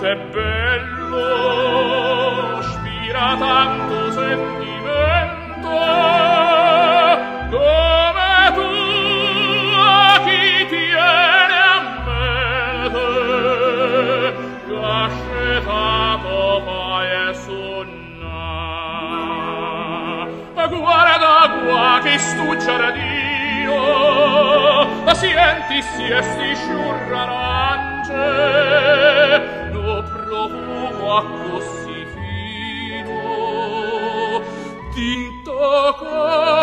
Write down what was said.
quanto bello spira tanto sentimento come tu a chi tiene a mente l'ascetato mai e sonna. Guarda qua che stuccia Dio. Si enti si esti sciurra rance distinto